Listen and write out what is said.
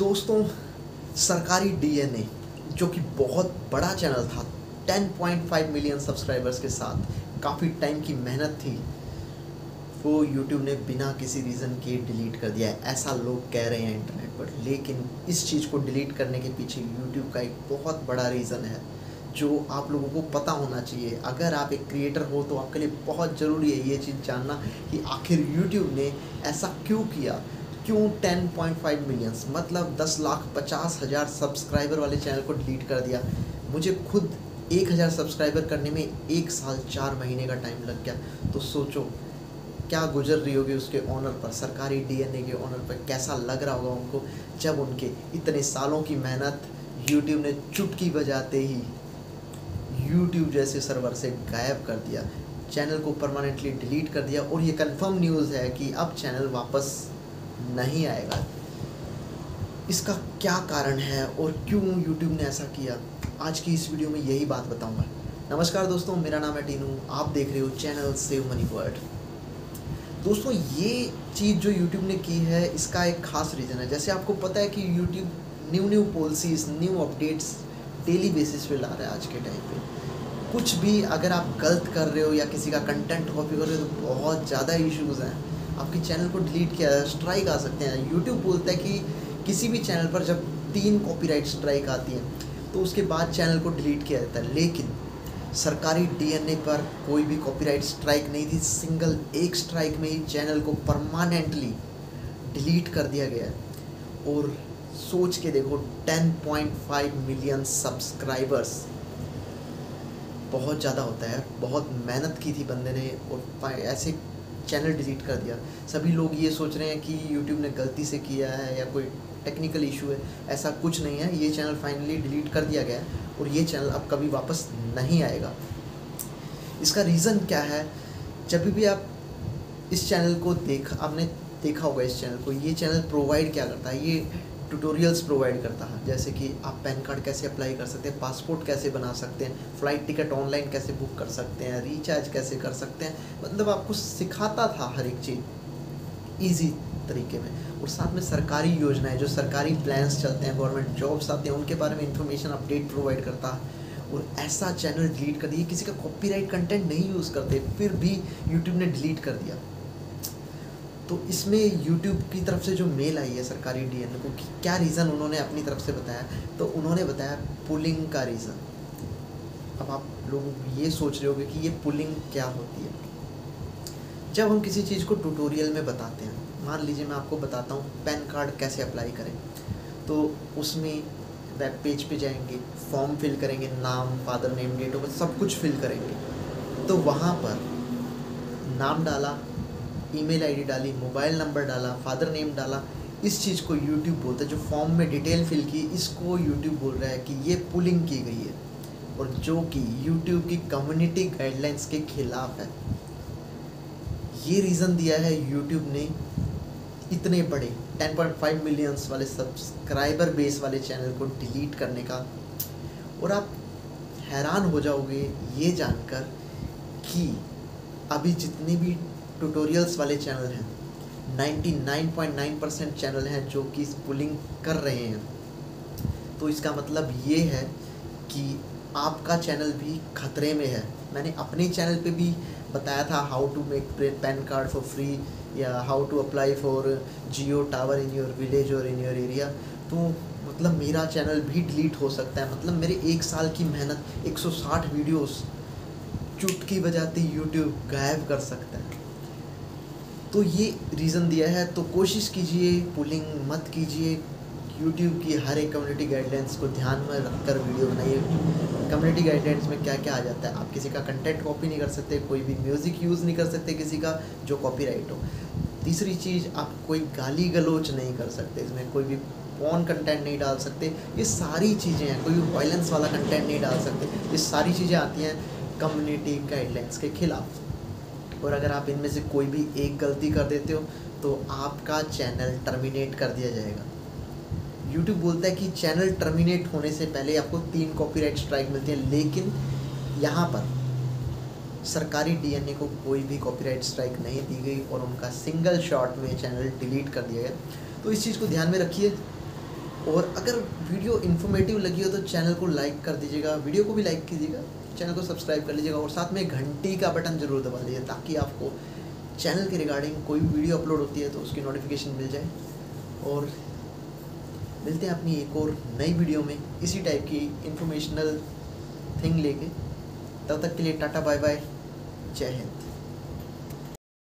दोस्तों, सरकारी डीएनए जो कि बहुत बड़ा चैनल था 10.5 मिलियन सब्सक्राइबर्स के साथ, काफ़ी टाइम की मेहनत थी, वो यूट्यूब ने बिना किसी रीज़न के डिलीट कर दिया है। ऐसा लोग कह रहे हैं इंटरनेट पर, लेकिन इस चीज़ को डिलीट करने के पीछे यूट्यूब का एक बहुत बड़ा रीज़न है, जो आप लोगों को पता होना चाहिए। अगर आप एक क्रिएटर हो तो आपके लिए बहुत ज़रूरी है ये चीज़ जानना कि आखिर यूट्यूब ने ऐसा क्यों किया? क्यों 10.5 मिलियंस मतलब 10 लाख पचास हज़ार सब्सक्राइबर वाले चैनल को डिलीट कर दिया। मुझे खुद एक हज़ार सब्सक्राइबर करने में एक साल चार महीने का टाइम लग गया। तो सोचो, क्या गुजर रही होगी उसके ऑनर पर, सरकारी डीएनए के ऑनर पर? कैसा लग रहा होगा उनको जब उनके इतने सालों की मेहनत यूट्यूब ने चुटकी बजाते ही यूट्यूब जैसे सर्वर से गायब कर दिया। चैनल को परमानेंटली डिलीट कर दिया। और ये कंफर्म न्यूज़ है कि अब चैनल वापस नहीं आएगा। इसका क्या कारण है और क्यों यूट्यूब ने ऐसा किया? आज की इस वीडियो में यही बात बताऊँगा। नमस्कार दोस्तों, मेरा नाम है टीनू। आप देख रहे हो चैनल सेव मनी वर्ल्ड दोस्तों, ये चीज़ जो यूट्यूब ने की है, इसका एक खास रीज़न है। जैसे आपको पता है कि YouTube new new policies new updates daily basis पे ला रहा है आज के टाइम पे। कुछ भी अगर आप गलत कर रहे हो या किसी का कंटेंट कॉपी कर रहे हो तो बहुत ज़्यादा इश्यूज़ हैं। आपके चैनल को डिलीट किया स्ट्राइक आ सकते हैं। यूट्यूब बोलता है कि किसी भी चैनल पर जब तीन कॉपीराइट स्ट्राइक आती है तो उसके बाद चैनल को डिलीट किया जाता है। लेकिन सरकारी डीएनए पर कोई भी कॉपीराइट स्ट्राइक नहीं थी। सिंगल एक स्ट्राइक में ही चैनल को परमानेंटली डिलीट कर दिया गया है। और सोच के देखो 10.5 मिलियन सब्सक्राइबर्स बहुत ज़्यादा होता है बहुत मेहनत की थी बंदे ने और ऐसे चैनल डिलीट कर दिया। सभी लोग ये सोच रहे हैं कि यूट्यूब ने गलती से किया है या कोई टेक्निकल इशू है, ऐसा कुछ नहीं है। ये चैनल फाइनली डिलीट कर दिया गया है और ये चैनल अब कभी वापस नहीं आएगा। इसका रीज़न क्या है? जब भी आप इस चैनल को देख, आपने देखा होगा इस चैनल को, ये चैनल प्रोवाइड क्या करता है? ये ट्यूटोरियल्स प्रोवाइड करता है। जैसे कि आप पैन कार्ड कैसे अप्लाई कर सकते हैं पासपोर्ट कैसे बना सकते हैं फ़्लाइट टिकट ऑनलाइन कैसे बुक कर सकते हैं रिचार्ज कैसे कर सकते हैं। मतलब आपको सिखाता था हर एक चीज़ ईजी तरीके में। और साथ में सरकारी योजनाएँ, जो सरकारी प्लान्स चलते हैं गवर्नमेंट जॉब्स आते हैं, उनके बारे में इंफॉर्मेशन अपडेट प्रोवाइड करता है। और ऐसा चैनल डिलीट कर दिया, किसी का कॉपीराइट कंटेंट नहीं यूज़ करते, फिर भी यूट्यूब ने डिलीट कर दिया। तो इसमें यूट्यूब की तरफ़ से जो मेल आई है सरकारी डीएनए को कि क्या रीज़न उन्होंने अपनी तरफ़ से बताया? तो उन्होंने बताया पुलिंग का रीज़न अब आप लोग ये सोच रहे होंगे कि ये पुलिंग क्या होती है? जब हम किसी चीज़ को ट्यूटोरियल में बताते हैं, मान लीजिए मैं आपको बताता हूँ पैन कार्ड कैसे अप्लाई करें। तो उसमें वेब पेज पे जाएँगे फॉर्म फिल करेंगे, नाम फादर नेम डेट ऑफ़ सब कुछ फिल करेंगे। तो वहाँ पर नाम डाला ईमेल आईडी डाली, मोबाइल नंबर डाला, फादर नेम डाला, इस चीज़ को यूट्यूब बोलता है, जो फॉर्म में डिटेल फिल की, इसको यूट्यूब बोल रहा है कि ये पुलिंग की गई है और जो कि यूट्यूब की कम्युनिटी गाइडलाइंस के खिलाफ है। ये रीज़न दिया है यूट्यूब ने इतने बड़े 10.5 मिलियंस वाले सब्सक्राइबर बेस वाले चैनल को डिलीट करने का। और आप हैरान हो जाओगे ये जानकर कि अभी जितने भी ट्यूटोरियल्स वाले चैनल हैं। 99.9 परसेंट चैनल हैं जो कि पुलिंग कर रहे हैं। तो इसका मतलब ये है कि आपका चैनल भी खतरे में है। मैंने अपने चैनल पे भी बताया था how to make PAN card for free या how to apply for Jio tower in your village और इन योर एरिया तो मतलब मेरा चैनल भी डिलीट हो सकता है। मतलब मेरे एक साल की मेहनत 160 वीडियोस चुटकी बजाते यूट्यूब गायब कर सकता है। तो ये रीज़न दिया है तो कोशिश कीजिए पुलिंग मत कीजिए। यूट्यूब की हर एक कम्युनिटी गाइडलाइंस को ध्यान में रखकर वीडियो बनाइए। कम्युनिटी गाइडलाइंस में क्या क्या आ जाता है? आप किसी का कंटेंट कॉपी नहीं कर सकते, कोई भी म्यूज़िक यूज़ नहीं कर सकते किसी का जो कॉपीराइट हो। तीसरी चीज़, आप कोई गाली गलोच नहीं कर सकते, इसमें कोई भी पॉन कंटेंट नहीं डाल सकते। ये सारी चीज़ें हैं, कोई वायलेंस वाला कंटेंट नहीं डाल सकते। ये सारी चीज़ें आती हैं कम्युनिटी गाइडलाइंस के खिलाफ। और अगर आप इनमें से कोई भी एक गलती कर देते हो तो आपका चैनल टर्मिनेट कर दिया जाएगा। यूट्यूब बोलता है कि चैनल टर्मिनेट होने से पहले आपको तीन कॉपीराइट स्ट्राइक मिलती है, लेकिन यहाँ पर सरकारी डीएनए को कोई भी कॉपीराइट स्ट्राइक नहीं दी गई और उनका सिंगल शॉट में चैनल डिलीट कर दिया गया। तो इस चीज़ को ध्यान में रखिए। और अगर वीडियो इन्फॉर्मेटिव लगी हो तो चैनल को लाइक कर दीजिएगा वीडियो को भी लाइक कीजिएगा चैनल को सब्सक्राइब कर लीजिएगा और साथ में घंटी का बटन ज़रूर दबा लीजिए ताकि आपको चैनल के रिगार्डिंग कोई वीडियो अपलोड होती है तो उसकी नोटिफिकेशन मिल जाए। और मिलते हैं अपनी एक और नई वीडियो में इसी टाइप की इंफॉर्मेशनल थिंग लेके। तब तक के लिए टाटा बाय बाय, जय हिंद।